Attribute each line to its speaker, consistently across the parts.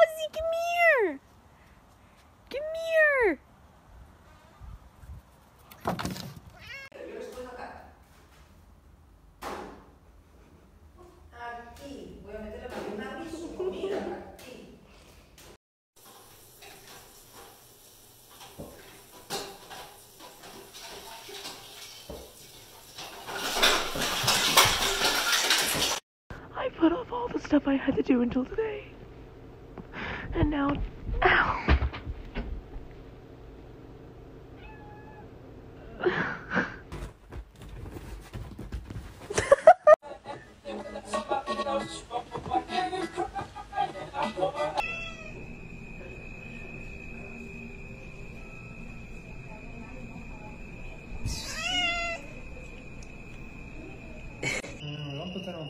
Speaker 1: Ozzy, come here. Come here. I put off all the stuff I had to do until today. And now, ow.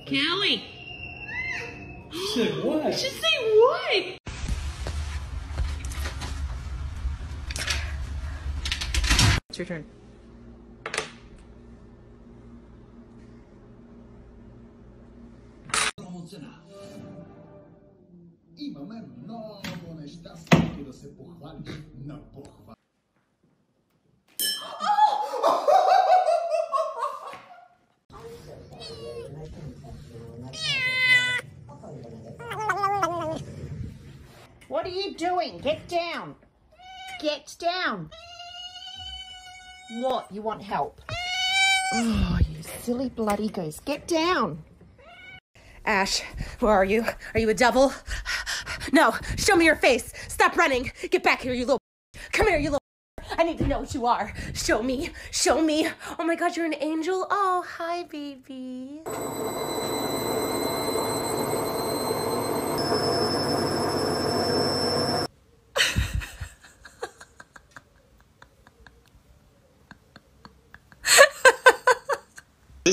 Speaker 1: Kelly.
Speaker 2: She said what?
Speaker 1: Just say what? It's your turn.
Speaker 3: Imаме много неща, с които да се похвалиш на похвала.
Speaker 4: What are you doing? Get down. Get down. What? You want help? Oh, you silly bloody goose. Get down.
Speaker 1: Ash, where are you? Are you a devil? No, show me your face. Stop running. Get back here, you little. Come here, you little. I need to know what you are. Show me. Show me. Oh my god, you're an angel. Oh, hi, baby.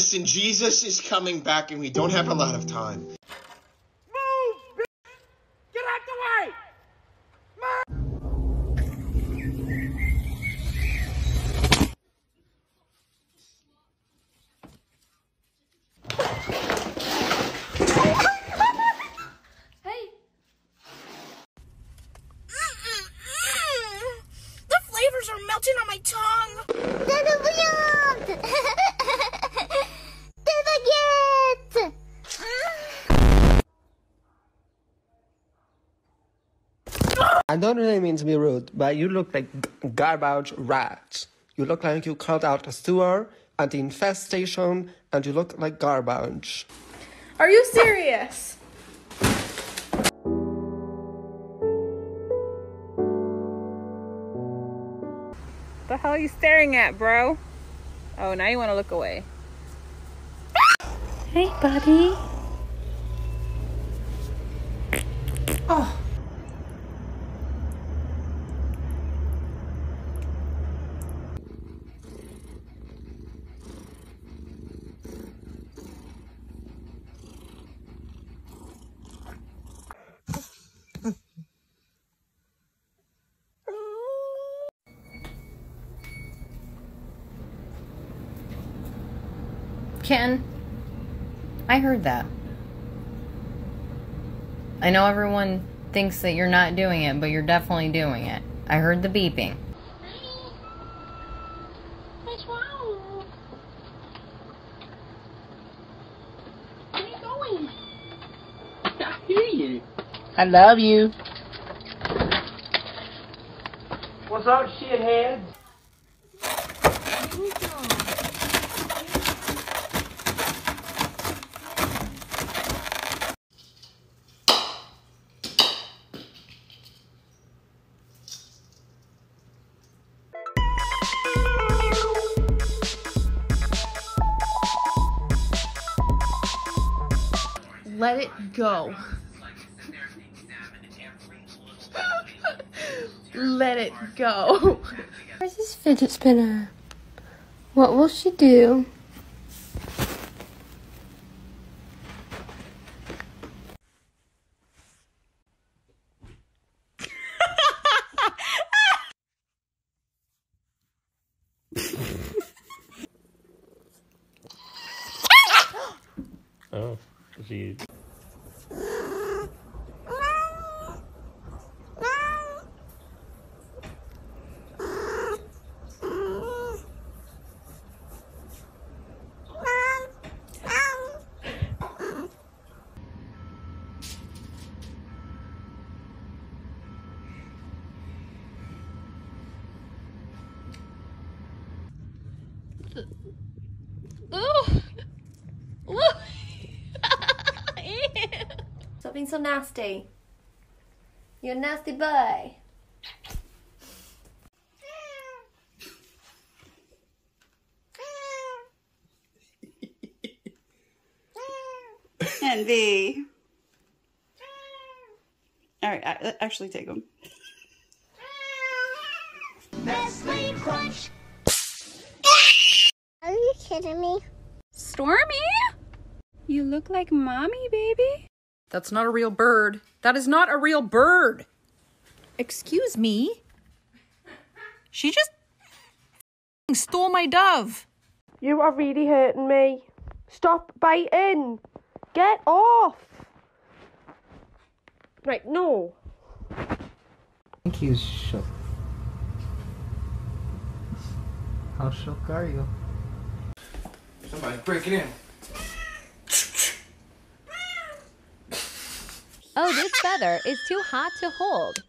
Speaker 5: Listen, Jesus is coming back and we don't have a lot of time. Move!
Speaker 1: Get out the way. Hey. The flavors are melting on my tongue.
Speaker 6: I don't really mean to be rude, but you look like garbage rat. You look like you called out a sewer at the infestation, and you look like garbage.
Speaker 1: Are you serious? The hell are you staring at, bro? Oh, now you want to look away. Hey, buddy. Oh.
Speaker 7: Ken, I heard that. I know everyone thinks that you're not doing it, but you're definitely doing it. I heard the beeping.
Speaker 4: What's wrong? Where are you going?
Speaker 2: I hear you.
Speaker 4: I love you.
Speaker 2: What's up, shitheads?
Speaker 1: Let it go. Let it go.
Speaker 8: Where's this fidget spinner? What will she do?
Speaker 9: Oh, she. Being so nasty. You're a nasty boy.
Speaker 10: Envy. All right, I, actually take them.
Speaker 11: Nestle Crunch. Are you kidding me?
Speaker 8: Stormy? You look like mommy, baby.
Speaker 12: That's not a real bird. That is not a real bird.
Speaker 13: Excuse me? She just stole my dove.
Speaker 14: You are really hurting me. Stop biting. Get off. Right, no.
Speaker 15: I think he's shook. How shook are you?
Speaker 16: Somebody break it in.
Speaker 17: Oh, this feather is too hot to hold.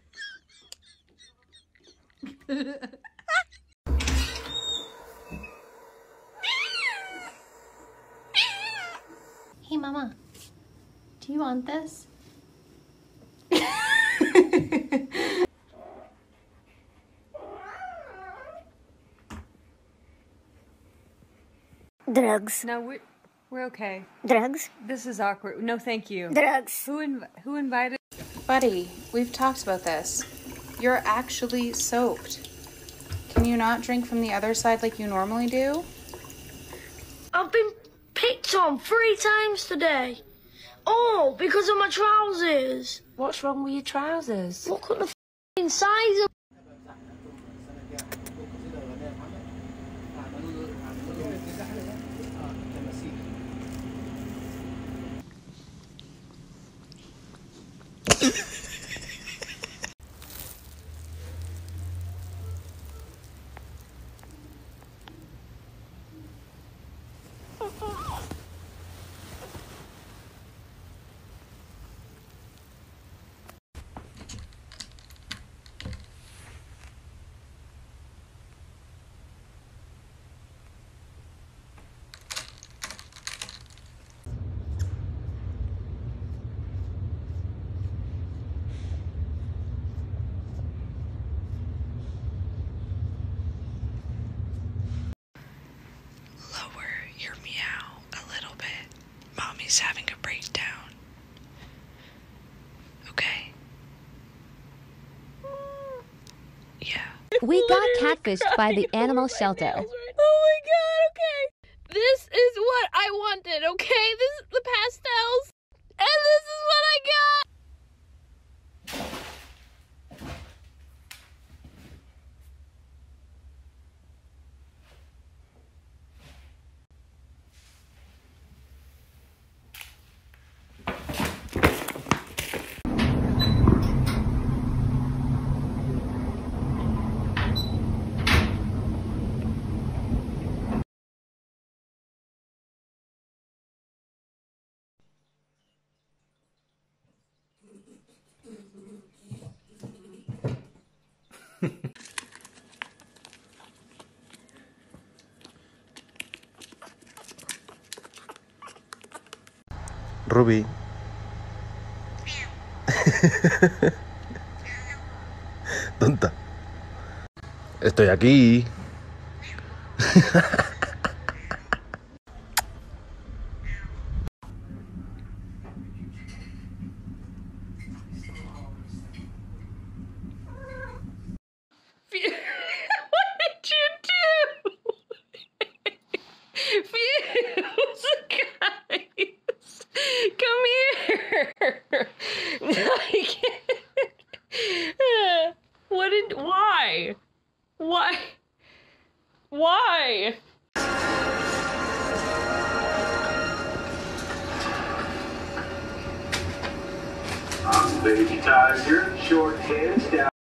Speaker 9: Hey, Mama. Do you want this?
Speaker 18: Drugs.
Speaker 19: No, we're, we're okay.
Speaker 18: Drugs.
Speaker 19: This is awkward. No, thank you.
Speaker 18: Drugs.
Speaker 19: Who, inv- who invited?
Speaker 20: Buddy, we've talked about this. You're actually soaked. Can you not drink from the other side like you normally do?
Speaker 21: I've been picked on three times today. All because of my trousers.
Speaker 1: What's wrong with your trousers?
Speaker 21: Look at the f***ing size of
Speaker 22: Lower your meow a little bit. Mommy's having a breakdown. Okay? Yeah.
Speaker 17: We got catfished by the animal shelter.
Speaker 5: Ruby. Tonta. Estoy aquí.
Speaker 23: Baby Tiger, short hands down.